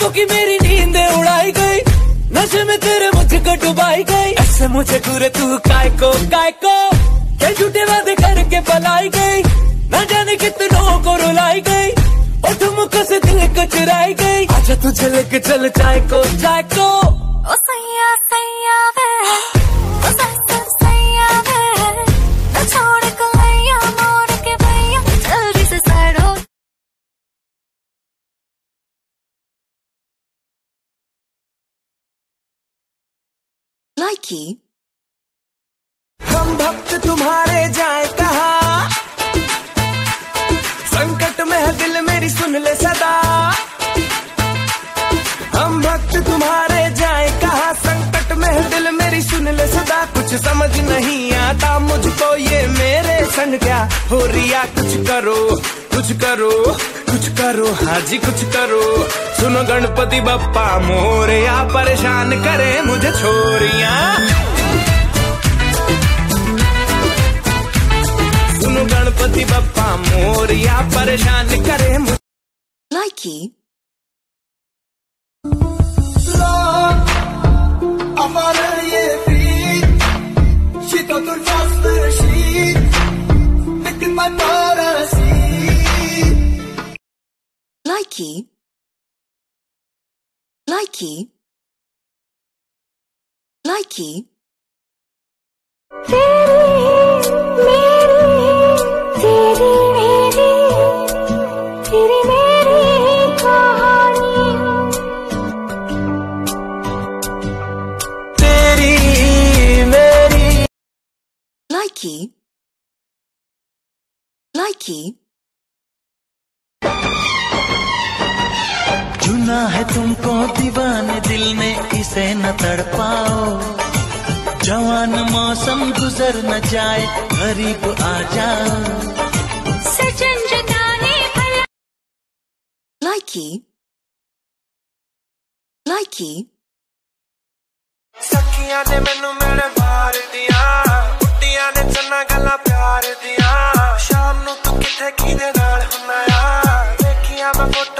रातों की मेरी नींद उड़ाई गई। नशे में तेरे मुझको डुबाई गई। ऐसे मुझे घूरे तू काय को काय को क्या झूठे वादे करके पलाई गई। न जाने कितनों को रुलाई गई। और तुमको से दिल को चुराई गई। आजा तुझे लेके चल चाय को चाय को Likey, हम भक्त तुम्हारे जाए कहा। संकट में है दिल मेरी सुन ले सदा। हम भक्त तुम्हारे जाए कहा। संकट में है दिल मेरी सुन ले सदा। कुछ समझ नहीं आता मुझको ये मेरे संग क्या। हो रिया कुछ करो कुछ करो। कुछ करो हाजी कुछ करो। सुनो गणपति बप्पा मोरिया परेशान करे मुझे छोरिया। सुनो गणपति बप्पा मोरिया परेशान करे मुझे Likey, Aber Likey, Likey, Likey, तेरी मेरी तेरी मेरी कहानी तेरी मेरी Likey, Likey, सुना है तुमको दीवाने दिल में इसे न तड़ पाओ जवान मौसम गुजर न जाए गरीब आ जाओ। सजन सखियाँ ने मैनू मेरे बार दिया कुटिया ने चना गला प्यार दिया। शाम तू कि देखिया मैं फ़ोटो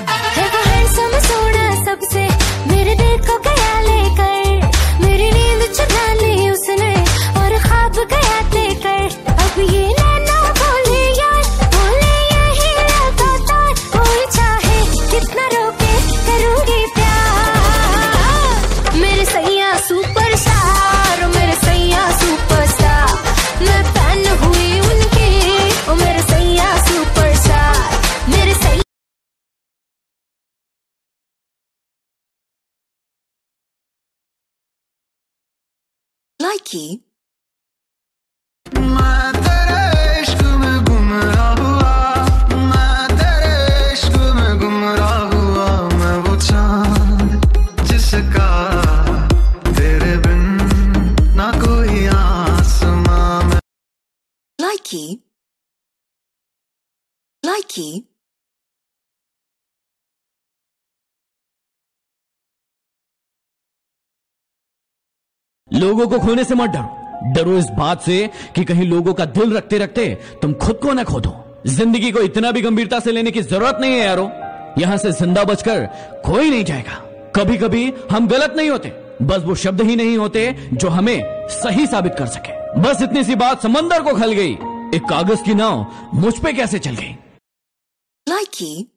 वो सोना सबसे। मेरे दिल को गया लेकर। में Likey, Likey, लोगों को खोने से मत डरो। डरो इस बात से कि कहीं लोगों का दिल रखते रखते तुम खुद को न खो दो ज़िंदगी को इतना भी गंभीरता से लेने की ज़रूरत नहीं है यारो। यहाँ से ज़िंदा बचकर कोई नहीं जाएगा। कभी कभी हम गलत नहीं होते बस वो शब्द ही नहीं होते जो हमें सही साबित कर सके। बस इतनी सी बात समंदर को खल गई। एक कागज़ की नाव मुझ पे कैसे चल गई? लाइकी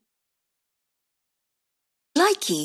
Likey,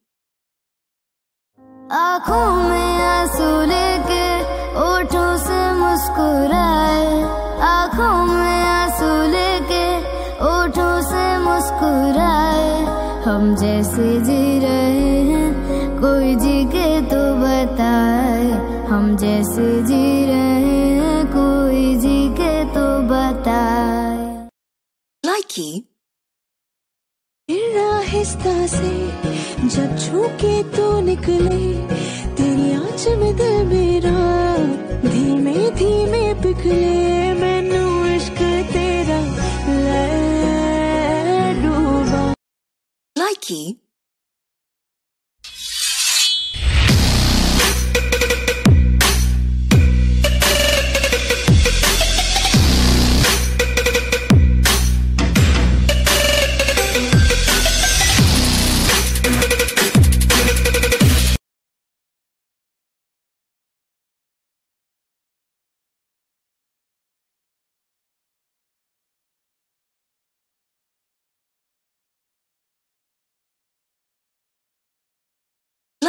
आँखों में आँसू लेके ओठों से मुस्कुराए। आँखों में आँसू लेके ओठों से मुस्कुराए। हम जैसे जी रहे हैं कोई जी के तो बताए। हम जैसे जी रहे हैं कोई जी के तो बताए। Likey, फिर आहिस्ता से जब झुके तो निकले तेरी आँच में दिल मेरा धीमे धीमे पिघले मैनू इश्क तेरा डूबा। likey,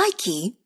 Nike.